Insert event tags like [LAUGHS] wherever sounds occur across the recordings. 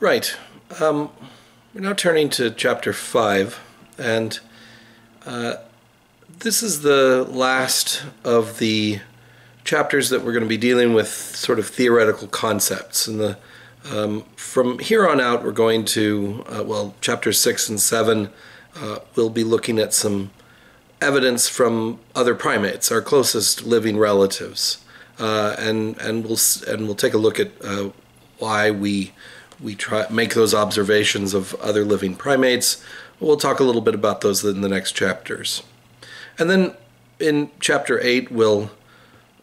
Right. Um, we're now turning to chapter 5, and uh, this is the last of the chapters that we're going to be dealing with sort of theoretical concepts. And the um, from here on out, we're going to, uh, well, chapters 6 and 7, uh, we'll be looking at some evidence from other primates, our closest living relatives. Uh, and and we'll and we'll take a look at uh, why we we try make those observations of other living primates. We'll talk a little bit about those in the next chapters. And then in chapter 8, we'll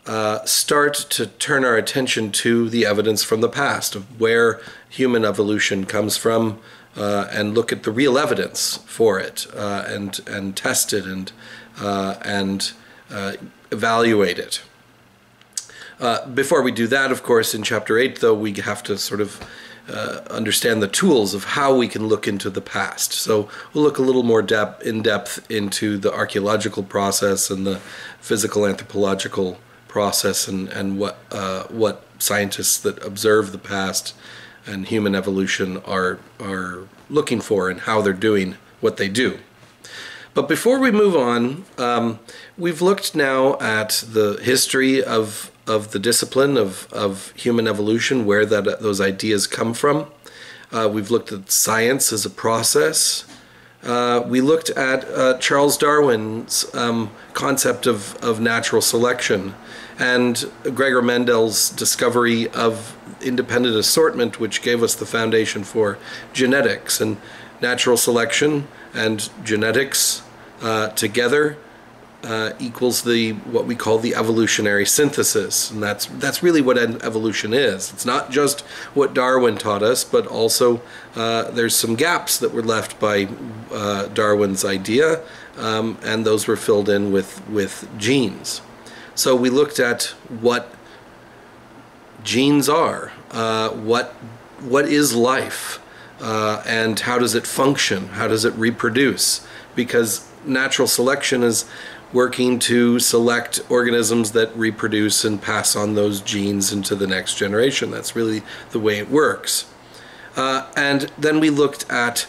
uh, start to turn our attention to the evidence from the past of where human evolution comes from uh, and look at the real evidence for it uh, and, and test it and, uh, and uh, evaluate it. Uh, before we do that, of course, in chapter 8, though, we have to sort of uh, understand the tools of how we can look into the past. So we'll look a little more depth, in depth into the archaeological process and the physical anthropological process and, and what, uh, what scientists that observe the past and human evolution are, are looking for and how they're doing what they do. But before we move on, um, we've looked now at the history of of the discipline of, of human evolution, where that those ideas come from. Uh, we've looked at science as a process. Uh, we looked at uh, Charles Darwin's um, concept of, of natural selection and Gregor Mendel's discovery of independent assortment, which gave us the foundation for genetics and natural selection and genetics uh, together uh, equals the what we call the evolutionary synthesis, and that's that's really what evolution is. It's not just what Darwin taught us, but also uh, there's some gaps that were left by uh, Darwin's idea, um, and those were filled in with with genes. So we looked at what genes are, uh, what what is life, uh, and how does it function? How does it reproduce? Because natural selection is working to select organisms that reproduce and pass on those genes into the next generation. That's really the way it works. Uh, and then we looked at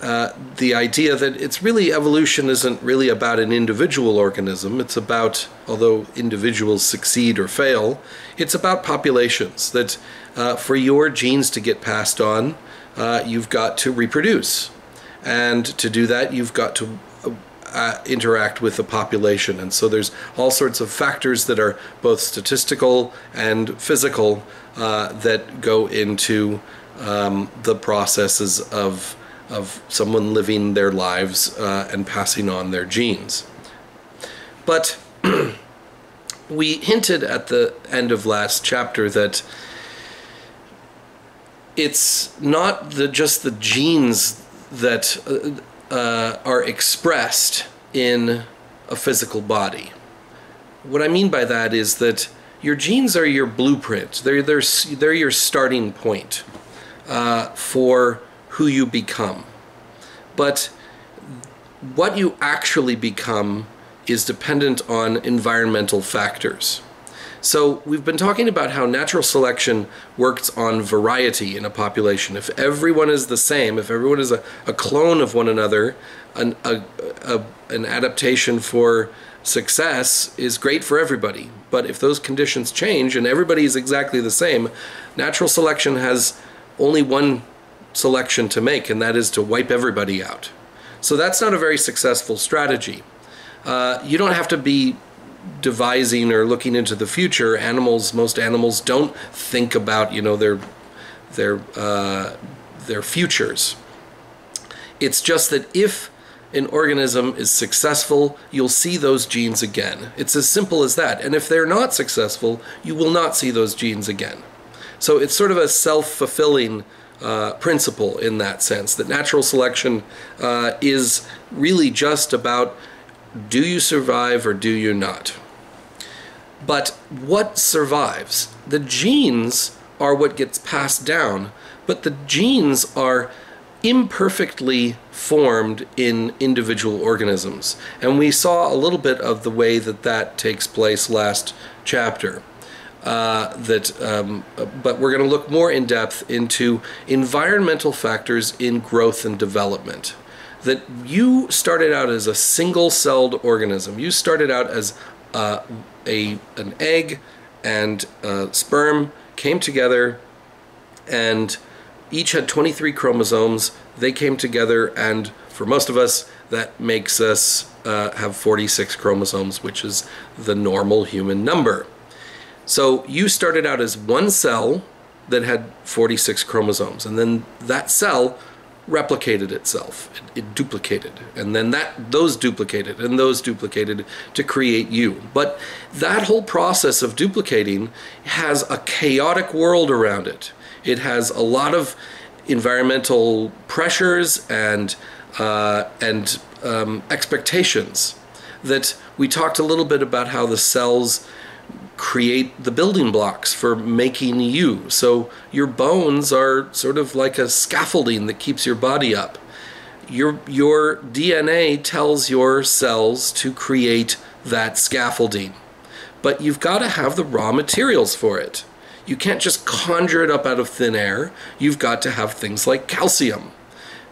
uh, the idea that it's really evolution isn't really about an individual organism. It's about, although individuals succeed or fail, it's about populations. That uh, for your genes to get passed on, uh, you've got to reproduce. And to do that, you've got to uh, interact with the population. And so there's all sorts of factors that are both statistical and physical uh, that go into um, the processes of, of someone living their lives uh, and passing on their genes. But [CLEARS THROAT] we hinted at the end of last chapter that it's not the, just the genes that uh, are expressed in a physical body. What I mean by that is that your genes are your blueprint. They're they're, they're your starting point uh, for who you become. But what you actually become is dependent on environmental factors. So we've been talking about how natural selection works on variety in a population. If everyone is the same, if everyone is a, a clone of one another, an, a, a, an adaptation for success is great for everybody. But if those conditions change and everybody is exactly the same, natural selection has only one selection to make, and that is to wipe everybody out. So that's not a very successful strategy. Uh, you don't have to be devising or looking into the future, animals, most animals don't think about, you know, their their uh, their futures. It's just that if an organism is successful, you'll see those genes again. It's as simple as that. And if they're not successful, you will not see those genes again. So it's sort of a self-fulfilling uh, principle in that sense that natural selection uh, is really just about do you survive or do you not? But what survives? The genes are what gets passed down, but the genes are imperfectly formed in individual organisms. And we saw a little bit of the way that that takes place last chapter. uh, that, um, but we're going to look more in depth into environmental factors in growth and development. That you started out as a single-celled organism. You started out as uh, a an egg and uh, sperm came together, and each had 23 chromosomes. They came together, and for most of us, that makes us uh, have 46 chromosomes, which is the normal human number. So you started out as one cell that had 46 chromosomes, and then that cell replicated itself. It, it, duplicated, and then that those duplicated, and those duplicated to create you. But that whole process of duplicating has a chaotic world around it. It has a lot of environmental pressures and uh, and um, expectations. That we talked a little bit about how the cells create the building blocks for making you. So your bones are sort of like a scaffolding that keeps your body up. Your, your DNA tells your cells to create that scaffolding. But you've got to have the raw materials for it. You can't just conjure it up out of thin air. You've got to have things like calcium.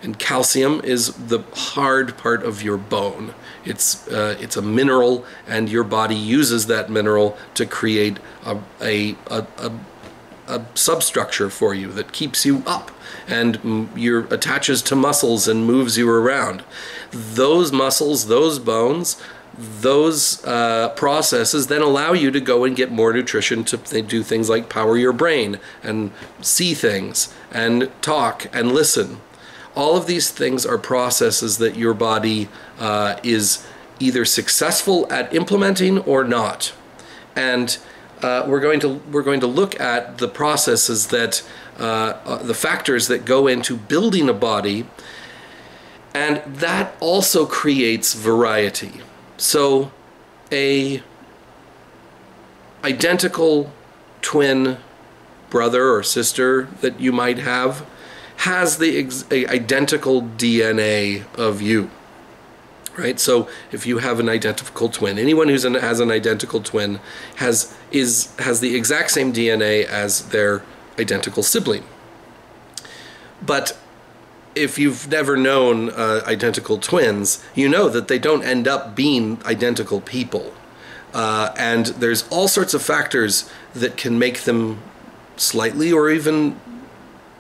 And calcium is the hard part of your bone. It's, uh, it's a mineral, and your body uses that mineral to create a, a, a, a, a substructure for you that keeps you up and you attaches to muscles and moves you around. Those muscles, those bones, those uh, processes then allow you to go and get more nutrition to th do things like power your brain and see things and talk and listen all of these things are processes that your body uh, is either successful at implementing or not. And uh, we're going to we're going to look at the processes that uh, uh the factors that go into building a body, and that also creates variety. So, a identical twin brother or sister that you might have has the ex- identical DNA of you. Right? So if you have an identical twin, anyone who has an identical twin has is has the exact same DNA as their identical sibling. But if you've never known uh, identical twins, you know that they don't end up being identical people. Uh, and there's all sorts of factors that can make them slightly or even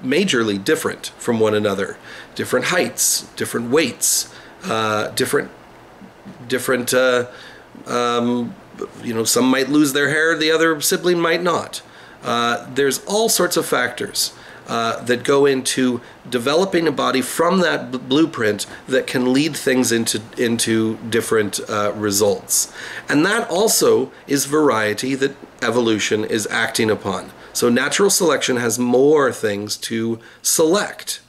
majorly different from one another. Different heights, different weights, uh, different, different. Uh, um, you know, some might lose their hair, the other sibling might not. Uh, there's all sorts of factors uh, that go into developing a body from that b- blueprint that can lead things into into different uh, results, and that also is variety that evolution is acting upon. So natural selection has more things to select.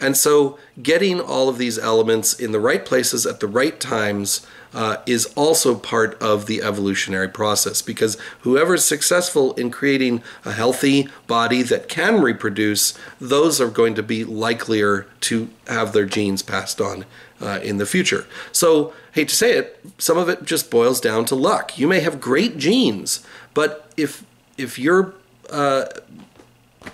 And so getting all of these elements in the right places at the right times uh, is also part of the evolutionary process because whoever's successful in creating a healthy body that can reproduce, those are going to be likelier to have their genes passed on uh, in the future. So, hate to say it, some of it just boils down to luck. You may have great genes, but if if you're uh,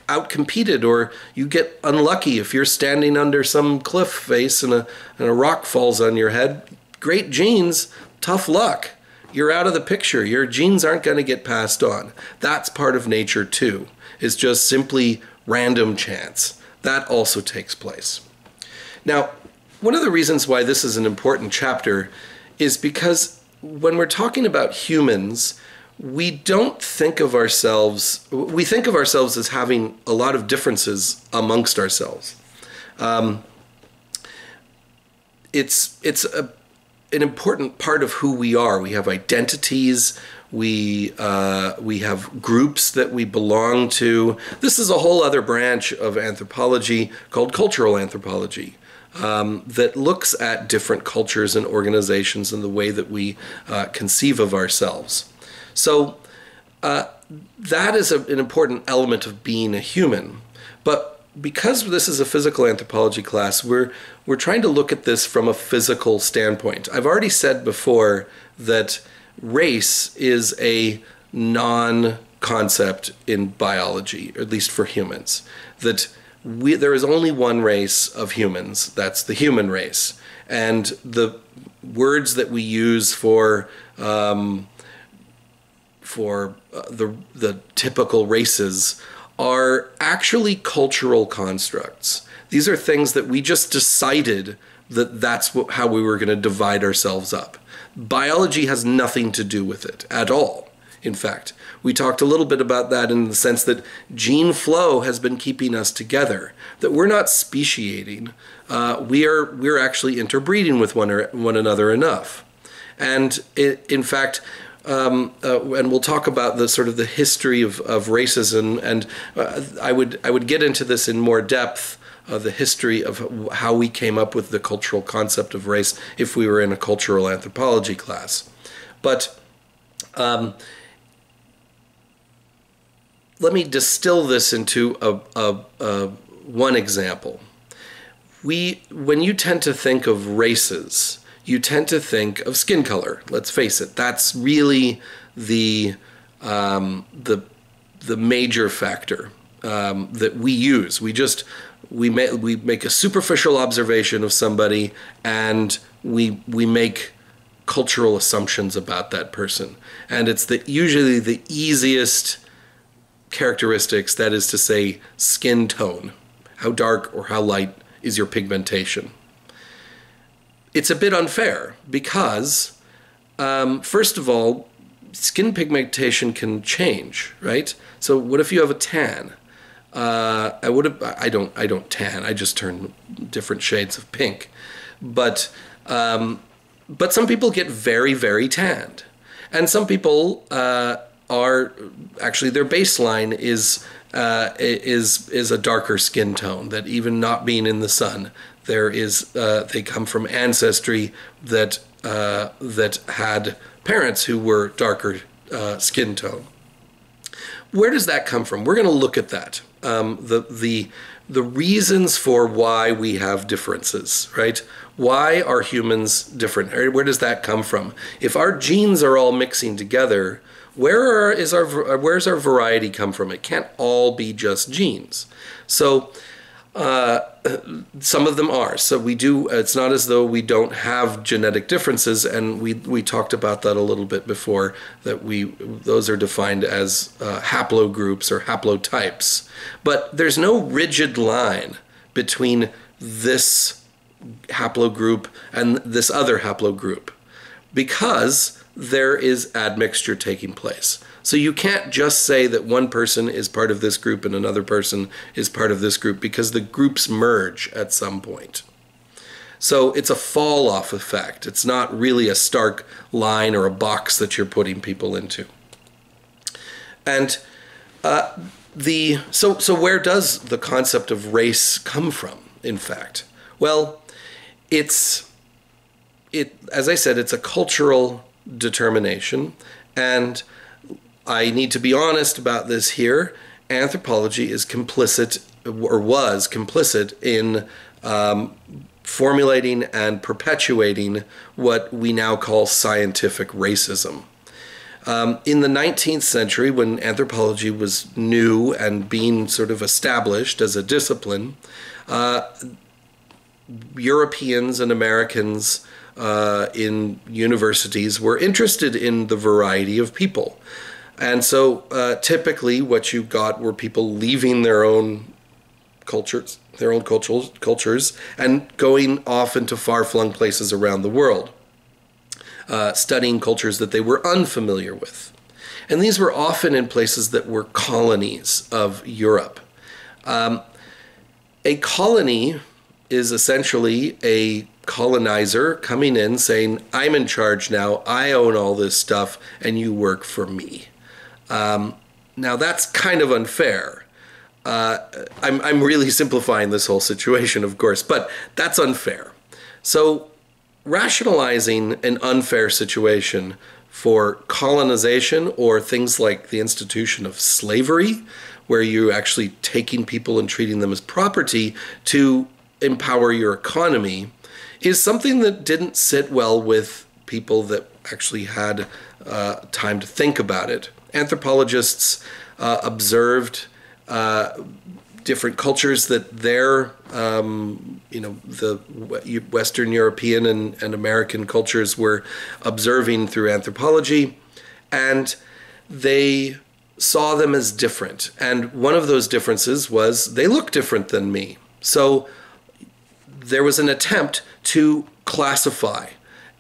outcompeted or you get unlucky if you're standing under some cliff face and a, and a rock falls on your head. Great genes, tough luck. You're out of the picture. Your genes aren't going to get passed on. That's part of nature too. It's just simply random chance. That also takes place. Now, one of the reasons why this is an important chapter is because when we're talking about humans, we don't think of ourselves, we think of ourselves as having a lot of differences amongst ourselves. Um, it's it's a, an important part of who we are. We have identities. We uh, we have groups that we belong to. This is a whole other branch of anthropology called cultural anthropology. Um, that looks at different cultures and organizations and the way that we uh, conceive of ourselves. So uh, that is a, an important element of being a human. But because this is a physical anthropology class, we're we're trying to look at this from a physical standpoint. I've already said before that race is a non concept in biology, at least for humans, that we, there is only one race of humans, that's the human race. And the words that we use for um, for uh, the the typical races are actually cultural constructs. These are things that we just decided that that's what, how we were going to divide ourselves up. Biology has nothing to do with it at all. In fact, we talked a little bit about that in the sense that gene flow has been keeping us together. That we're not speciating. Uh, we are we're actually interbreeding with one or, one another enough, and it, in fact. Um, uh, and we'll talk about the sort of the history of, of racism, and uh, I would I would get into this in more depth uh, the history of how we came up with the cultural concept of race if we were in a cultural anthropology class. But um, let me distill this into a, a, a, one example. We, when you tend to think of races, you tend to think of skin color. Let's face it, that's really the um, the the major factor um, that we use. We just we make we make a superficial observation of somebody, and we we make cultural assumptions about that person, and it's the usually the easiest characteristics, that is to say, skin tone. How dark or how light is your pigmentation? It's a bit unfair because, um, first of all, skin pigmentation can change, right? So, what if you have a tan? Uh, I would have. I don't. I don't tan. I just turn different shades of pink. But um, but some people get very very tanned, and some people uh, are actually their baseline is uh, is is a darker skin tone. That even not being in the sun, there is uh, they come from ancestry that uh, that had parents who were darker uh, skin tone. Where does that come from? We're going to look at that. Um, the the the reasons for why we have differences, right? Why are humans different? Where does that come from? If our genes are all mixing together, where is our where's our variety come from? It can't all be just genes. So uh, some of them are. So we do. It's not as though we don't have genetic differences, and we we talked about that a little bit before. That we those are defined as uh, haplogroups or haplotypes, but there's no rigid line between this haplogroup and this other haplogroup because there is admixture taking place. So you can't just say that one person is part of this group and another person is part of this group because the groups merge at some point. So it's a fall off effect. It's not really a stark line or a box that you're putting people into. And uh, the so so where does the concept of race come from? In fact, well, it's it as I said, it's a cultural determination. And I need to be honest about this here. Anthropology is complicit, or was complicit, in um, formulating and perpetuating what we now call scientific racism. Um, in the 19th century, when anthropology was new and being sort of established as a discipline, uh, Europeans and Americans uh, in universities were interested in the variety of people. And so uh, typically, what you got were people leaving their own cultures, their own cultures, cultures and going off into far flung places around the world, uh, studying cultures that they were unfamiliar with. And these were often in places that were colonies of Europe. Um, a colony is essentially a colonizer coming in saying, I'm in charge now, I own all this stuff, and you work for me. Um, now, that's kind of unfair. Uh, I'm, I'm really simplifying this whole situation, of course, but that's unfair. So, rationalizing an unfair situation for colonization or things like the institution of slavery, where you're actually taking people and treating them as property to empower your economy is something that didn't sit well with people that actually had uh, time to think about it anthropologists uh, observed uh, different cultures that their um, you know the Western European and, and American cultures were observing through anthropology, and they saw them as different. And one of those differences was they look different than me. So there was an attempt to classify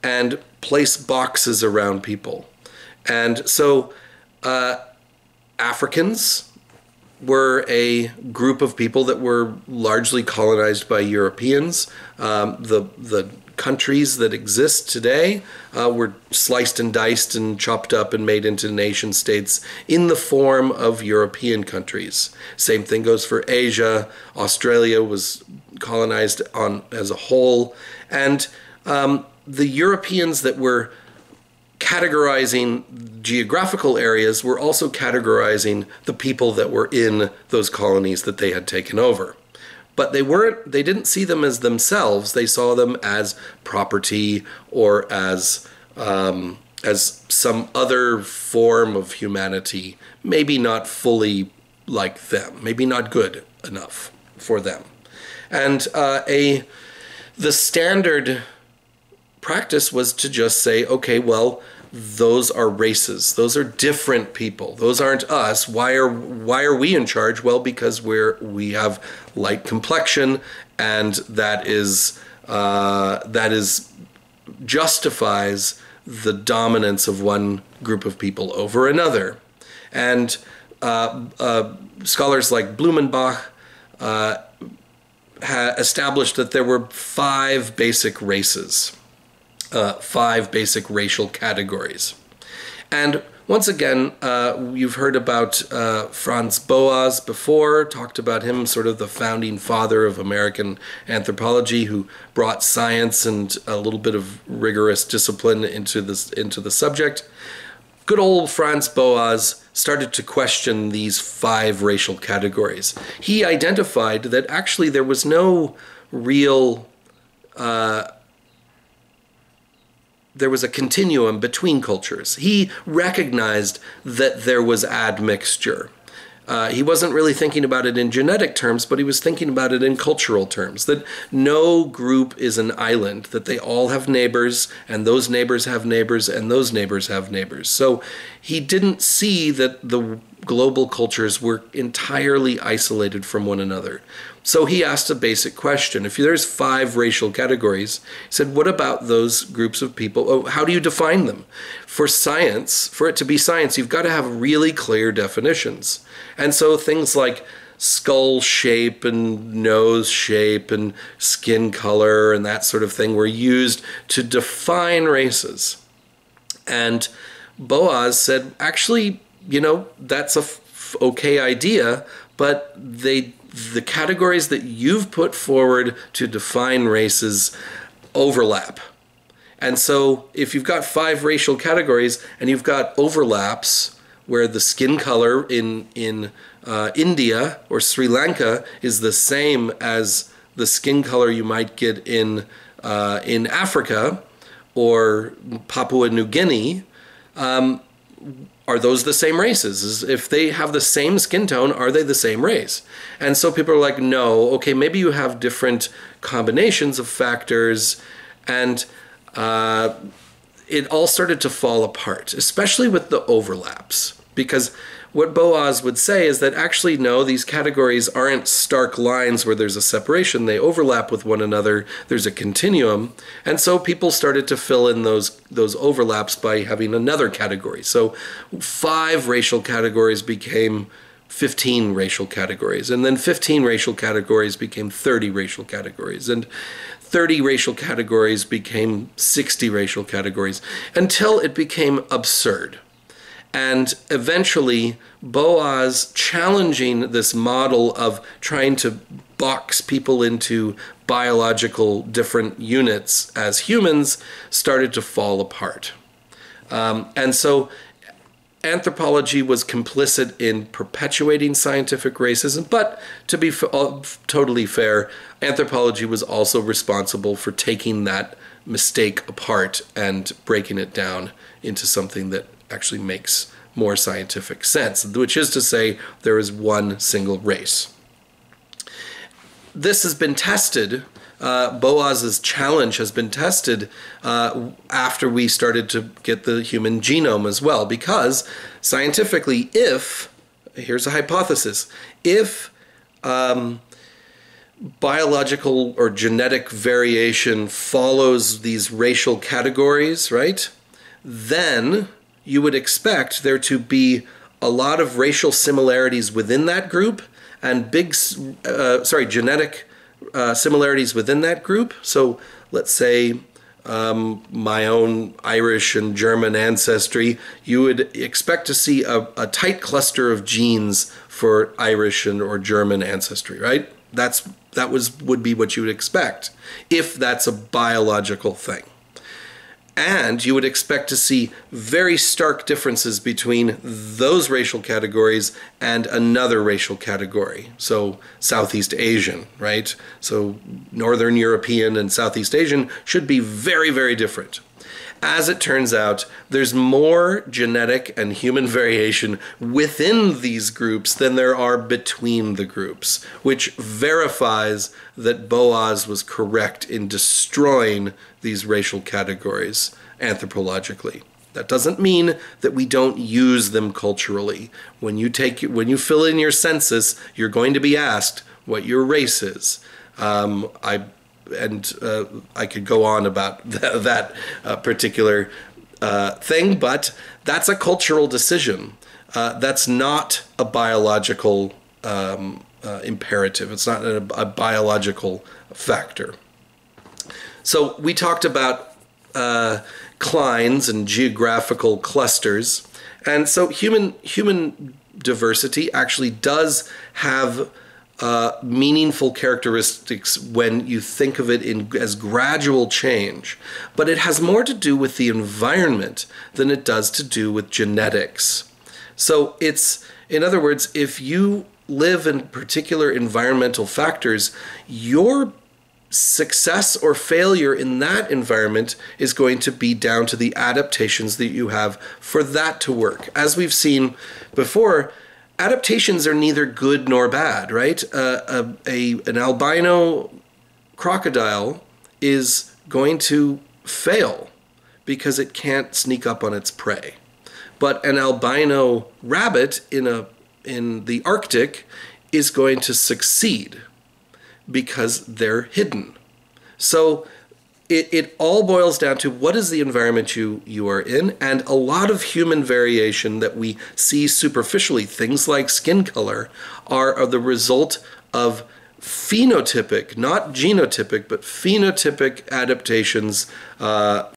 and place boxes around people. And so uh, Africans were a group of people that were largely colonized by Europeans. Um, the the countries that exist today uh, were sliced and diced and chopped up and made into nation states in the form of European countries. Same thing goes for Asia. Australia was colonized on as a whole, and um, the Europeans that were categorizing geographical areas were also categorizing the people that were in those colonies that they had taken over but they weren't they didn't see them as themselves. They saw them as property or as um, as some other form of humanity maybe not fully like them maybe not good enough for them. And uh, a the standard practice was to just say okay well those are races. Those are different people. Those aren't us. Why are why are we in charge? Well because we're we have light complexion and that is uh, that is justifies the dominance of one group of people over another and uh, uh, scholars like Blumenbach uh, established that there were five basic races uh, five basic racial categories. And once again, uh, you've heard about uh, Franz Boas before, talked about him, sort of the founding father of American anthropology, who brought science and a little bit of rigorous discipline into this into the subject. Good old Franz Boas started to question these five racial categories. He identified that actually there was no real uh, there was a continuum between cultures. He recognized that there was admixture. Uh, he wasn't really thinking about it in genetic terms, but he was thinking about it in cultural terms that no group is an island, that they all have neighbors, and those neighbors have neighbors, and those neighbors have neighbors. So he didn't see that the global cultures were entirely isolated from one another. So he asked a basic question. If there's five racial categories, he said, what about those groups of people? Oh, how do you define them? For science, for it to be science, you've got to have really clear definitions. And so things like skull shape and nose shape and skin color and that sort of thing were used to define races. And Boas said, actually, you know, that's a okay idea, but they the categories that you've put forward to define races overlap. And so if you've got five racial categories and you've got overlaps where the skin color in in uh, India or Sri Lanka is the same as the skin color you might get in uh, in Africa or Papua New Guinea, um, are those the same races? If they have the same skin tone, are they the same race? And so people are like, no, okay, maybe you have different combinations of factors, and uh, it all started to fall apart, especially with the overlaps, because what Boas would say is that actually, no, these categories aren't stark lines where there's a separation. They overlap with one another. There's a continuum. And so people started to fill in those, those overlaps by having another category. So five racial categories became 15 racial categories. And then 15 racial categories became 30 racial categories. And 30 racial categories became 60 racial categories until it became absurd. And eventually, Boas challenging this model of trying to box people into biological different units as humans started to fall apart. Um, and so anthropology was complicit in perpetuating scientific racism, but to be uh, totally fair, anthropology was also responsible for taking that mistake apart and breaking it down into something that actually makes more scientific sense, which is to say, there is one single race. This has been tested. Uh, Boas's challenge has been tested uh, after we started to get the human genome as well, because scientifically, if here's a hypothesis, if um, biological or genetic variation follows these racial categories, right? Then you would expect there to be a lot of racial similarities within that group and big, uh, sorry, genetic uh, similarities within that group. So let's say um, my own Irish and German ancestry, you would expect to see a, a tight cluster of genes for Irish and or German ancestry, right? That's that was would be what you would expect if that's a biological thing. And you would expect to see very stark differences between those racial categories and another racial category. So, Southeast Asian, right? So, Northern European and Southeast Asian should be very, very different. As it turns out, there's more genetic and human variation within these groups than there are between the groups, which verifies that Boas was correct in destroying these racial categories anthropologically. That doesn't mean that we don't use them culturally. When you take when you fill in your census, you're going to be asked what your race is. Um, I and uh, I could go on about [LAUGHS] th- that uh, particular uh, thing, but that's a cultural decision. Uh, that's not a biological um, uh, imperative. It's not a, a, biological factor. So we talked about uh, clines and geographical clusters, and so human human diversity actually does have uh, meaningful characteristics when you think of it in as gradual change, but it has more to do with the environment than it does to do with genetics. So it's, in other words, if you live in particular environmental factors, your success or failure in that environment is going to be down to the adaptations that you have for that to work. As we've seen before, adaptations are neither good nor bad, right? Uh, a, a, an albino crocodile is going to fail because it can't sneak up on its prey. But an albino rabbit in a in the Arctic is going to succeed because they're hidden. So it, it all boils down to what is the environment you, you are in, and a lot of human variation that we see superficially, things like skin color, are, are the result of phenotypic, not genotypic, but phenotypic adaptations uh,